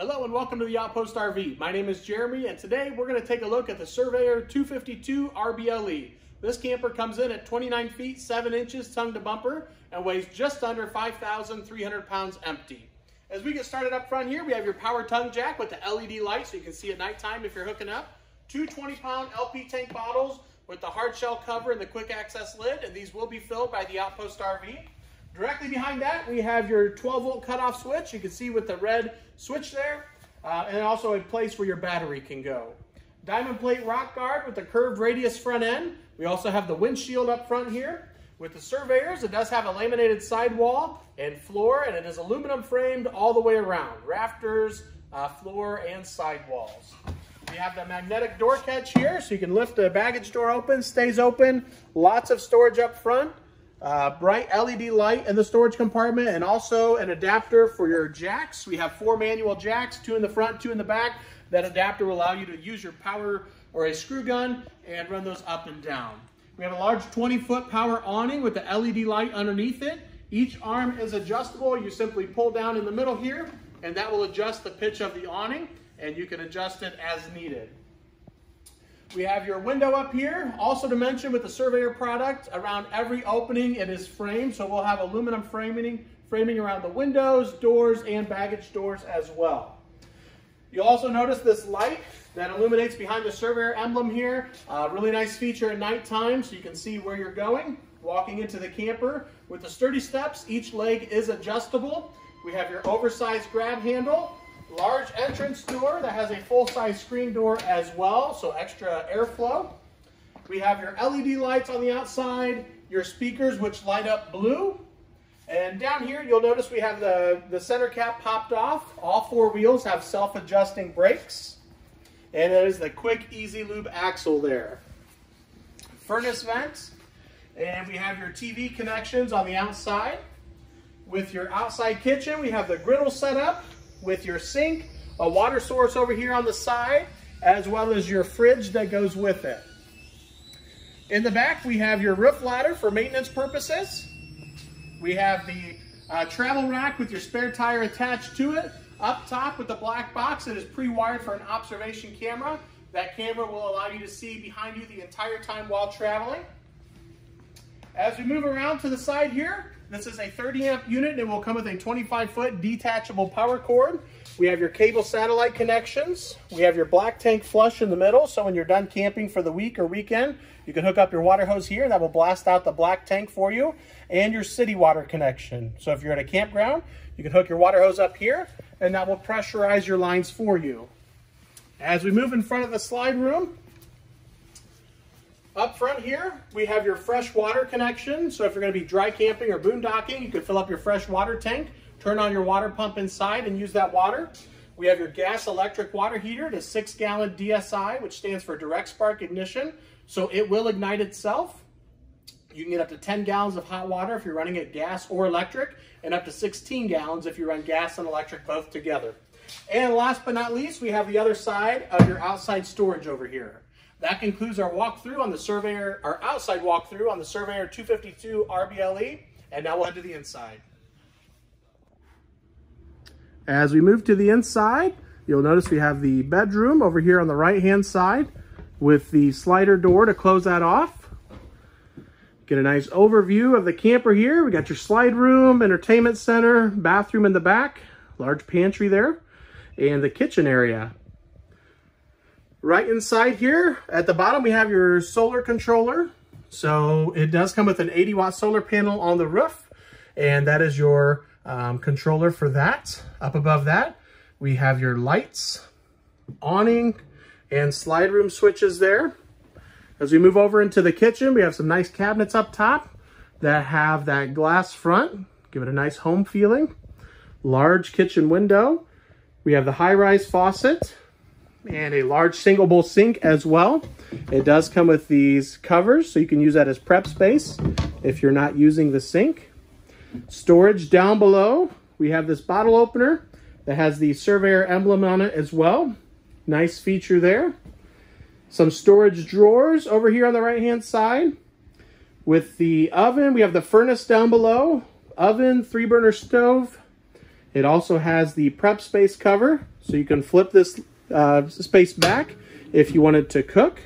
Hello and welcome to the Outpost RV. My name is Jeremy and today we're going to take a look at the Surveyor 252 RBLE. This camper comes in at 29 feet 7 inches tongue to bumper and weighs just under 5,300 pounds empty. As we get started up front here, we have your power tongue jack with the LED light so you can see at nighttime if you're hooking up. Two 20 pound LP tank bottles with the hard shell cover and the quick access lid and these will be filled by the Outpost RV. Directly behind that, we have your 12 volt cutoff switch. You can see with the red switch there, uh, and also a place where your battery can go. Diamond plate rock guard with the curved radius front end. We also have the windshield up front here. With the Surveyors, it does have a laminated sidewall and floor, and it is aluminum framed all the way around. Rafters, uh, floor, and sidewalls. We have the magnetic door catch here, so you can lift the baggage door open, stays open. Lots of storage up front uh, bright LED light in the storage compartment and also an adapter for your jacks. We have four manual jacks, two in the front, two in the back. That adapter will allow you to use your power or a screw gun and run those up and down. We have a large 20 foot power awning with the LED light underneath it. Each arm is adjustable. You simply pull down in the middle here and that will adjust the pitch of the awning and you can adjust it as needed. We have your window up here. Also to mention with the Surveyor product, around every opening it is framed. So we'll have aluminum framing, framing around the windows, doors, and baggage doors as well. You'll also notice this light that illuminates behind the Surveyor emblem here. Uh, really nice feature at nighttime so you can see where you're going. Walking into the camper. With the sturdy steps, each leg is adjustable. We have your oversized grab handle large entrance door that has a full-size screen door as well, so extra airflow. We have your LED lights on the outside, your speakers which light up blue. And down here, you'll notice we have the, the center cap popped off. All four wheels have self-adjusting brakes. And it is the quick, easy lube axle there. Furnace vents. And we have your TV connections on the outside. With your outside kitchen, we have the griddle set up with your sink, a water source over here on the side, as well as your fridge that goes with it. In the back, we have your roof ladder for maintenance purposes. We have the uh, travel rack with your spare tire attached to it. Up top with the black box, that is pre-wired for an observation camera. That camera will allow you to see behind you the entire time while traveling. As we move around to the side here, this is a 30 amp unit and it will come with a 25 foot detachable power cord. We have your cable satellite connections. We have your black tank flush in the middle. So when you're done camping for the week or weekend, you can hook up your water hose here and that will blast out the black tank for you and your city water connection. So if you're at a campground, you can hook your water hose up here and that will pressurize your lines for you. As we move in front of the slide room, up front here, we have your fresh water connection. So if you're gonna be dry camping or boondocking, you can fill up your fresh water tank, turn on your water pump inside and use that water. We have your gas electric water heater, the six gallon DSI, which stands for direct spark ignition. So it will ignite itself. You can get up to 10 gallons of hot water if you're running it gas or electric, and up to 16 gallons if you run gas and electric both together. And last but not least, we have the other side of your outside storage over here. That concludes our walkthrough on the Surveyor, our outside walkthrough on the Surveyor 252 RBLE, and now we'll head to the inside. As we move to the inside, you'll notice we have the bedroom over here on the right-hand side with the slider door to close that off. Get a nice overview of the camper here. We got your slide room, entertainment center, bathroom in the back, large pantry there, and the kitchen area. Right inside here, at the bottom, we have your solar controller. So it does come with an 80 watt solar panel on the roof, and that is your um, controller for that. Up above that, we have your lights, awning, and slide room switches there. As we move over into the kitchen, we have some nice cabinets up top that have that glass front, give it a nice home feeling. Large kitchen window. We have the high-rise faucet, and a large single bowl sink as well. It does come with these covers, so you can use that as prep space if you're not using the sink. Storage down below, we have this bottle opener that has the Surveyor emblem on it as well. Nice feature there. Some storage drawers over here on the right-hand side. With the oven, we have the furnace down below, oven, three burner stove, It also has the prep space cover, so you can flip this uh, space back if you wanted to cook.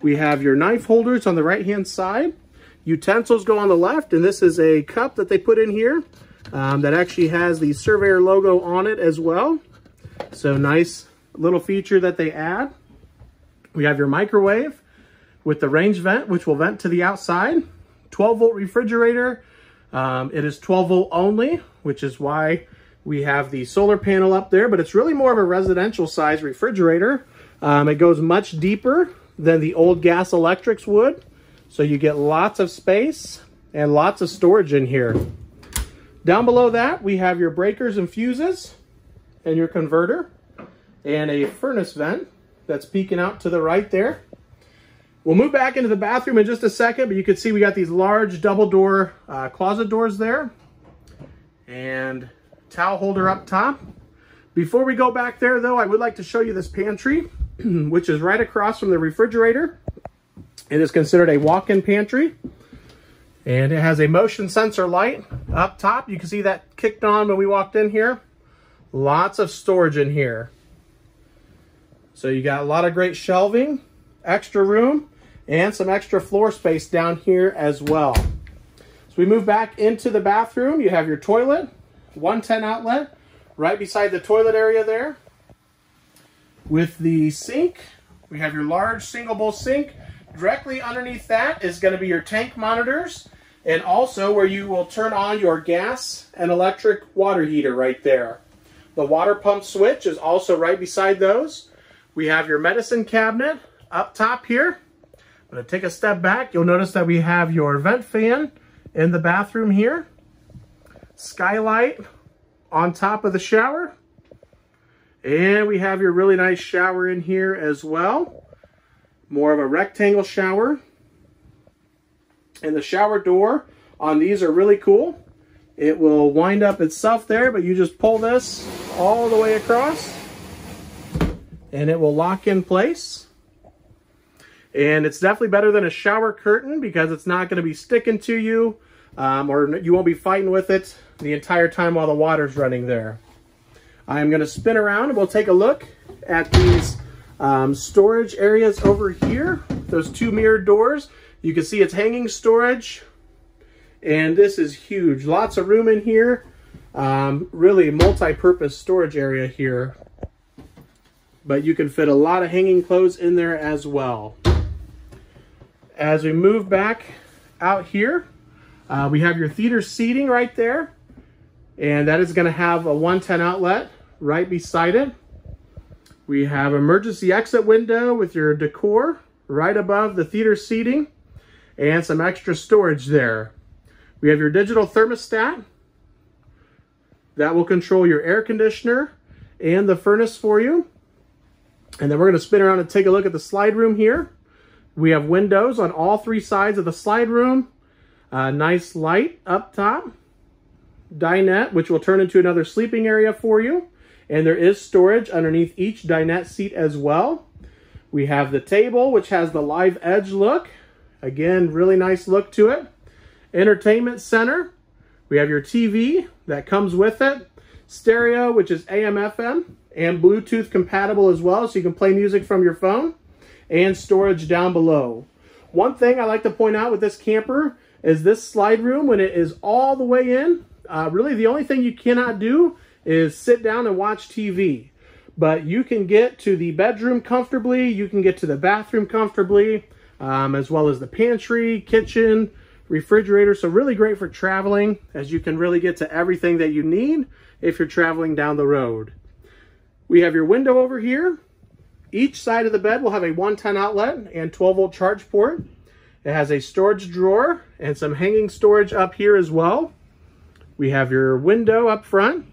We have your knife holders on the right-hand side. Utensils go on the left, and this is a cup that they put in here um, that actually has the Surveyor logo on it as well. So nice little feature that they add. We have your microwave with the range vent, which will vent to the outside. 12 volt refrigerator. Um, it is 12 volt only, which is why we have the solar panel up there, but it's really more of a residential size refrigerator. Um, it goes much deeper than the old gas electrics would. So you get lots of space and lots of storage in here. Down below that, we have your breakers and fuses and your converter and a furnace vent that's peeking out to the right there. We'll move back into the bathroom in just a second, but you can see we got these large double door uh, closet doors there and towel holder up top. Before we go back there though, I would like to show you this pantry, which is right across from the refrigerator. It is considered a walk-in pantry. And it has a motion sensor light up top. You can see that kicked on when we walked in here. Lots of storage in here. So you got a lot of great shelving, extra room, and some extra floor space down here as well. So we move back into the bathroom. You have your toilet, 110 outlet, right beside the toilet area there. With the sink, we have your large single bowl sink. Directly underneath that is going to be your tank monitors and also where you will turn on your gas and electric water heater right there. The water pump switch is also right beside those. We have your medicine cabinet up top here. I'm going to take a step back. You'll notice that we have your vent fan in the bathroom here. Skylight on top of the shower. And we have your really nice shower in here as well. More of a rectangle shower. And the shower door on these are really cool. It will wind up itself there, but you just pull this all the way across and it will lock in place. And it's definitely better than a shower curtain because it's not going to be sticking to you um, or you won't be fighting with it the entire time while the water's running there. I'm going to spin around and we'll take a look at these um, storage areas over here. Those two mirrored doors. You can see it's hanging storage. And this is huge. Lots of room in here. Um, really multi-purpose storage area here. But you can fit a lot of hanging clothes in there as well. As we move back out here, uh, we have your theater seating right there. And that is going to have a 110 outlet right beside it. We have emergency exit window with your decor right above the theater seating and some extra storage there. We have your digital thermostat that will control your air conditioner and the furnace for you. And then we're going to spin around and take a look at the slide room here. We have windows on all three sides of the slide room. A nice light up top. Dinette, which will turn into another sleeping area for you. And there is storage underneath each dinette seat as well. We have the table, which has the live edge look. Again, really nice look to it. Entertainment center. We have your TV that comes with it. Stereo, which is AM, FM, and Bluetooth compatible as well, so you can play music from your phone. And storage down below. One thing I like to point out with this camper is this slide room, when it is all the way in, uh, really the only thing you cannot do is sit down and watch TV. But you can get to the bedroom comfortably, you can get to the bathroom comfortably, um, as well as the pantry, kitchen, refrigerator. So really great for traveling as you can really get to everything that you need if you're traveling down the road. We have your window over here. Each side of the bed will have a 110 outlet and 12 volt charge port. It has a storage drawer and some hanging storage up here as well. We have your window up front.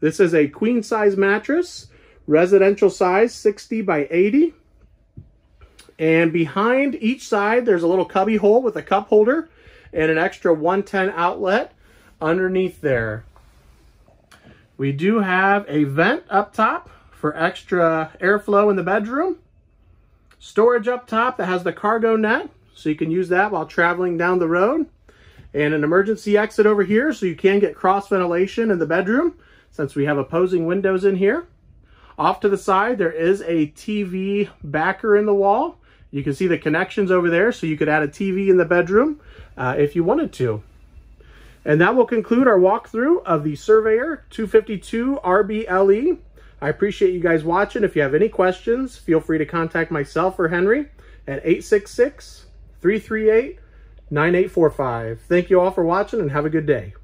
This is a queen size mattress, residential size 60 by 80. And behind each side, there's a little cubby hole with a cup holder and an extra 110 outlet underneath there. We do have a vent up top for extra airflow in the bedroom. Storage up top that has the cargo net, so you can use that while traveling down the road. and an emergency exit over here so you can get cross ventilation in the bedroom since we have opposing windows in here. Off to the side, there is a TV backer in the wall. You can see the connections over there, so you could add a TV in the bedroom uh, if you wanted to. And that will conclude our walkthrough of the Surveyor 252 RBLE. I appreciate you guys watching. If you have any questions, feel free to contact myself or Henry at 866 338 9845. Thank you all for watching and have a good day.